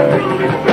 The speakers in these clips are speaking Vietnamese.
Gracias.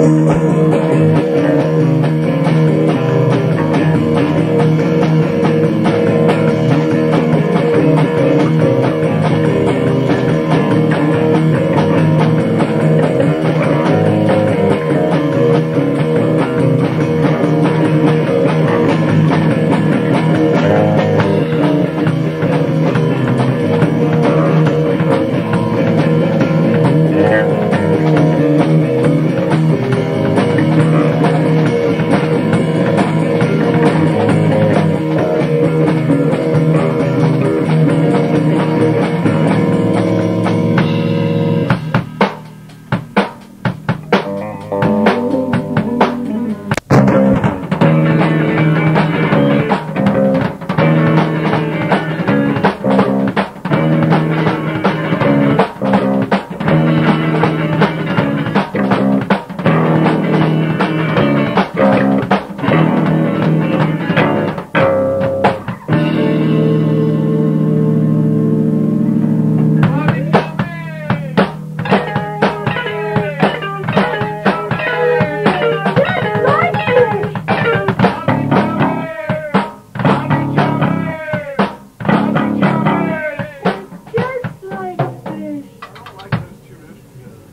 Thank you.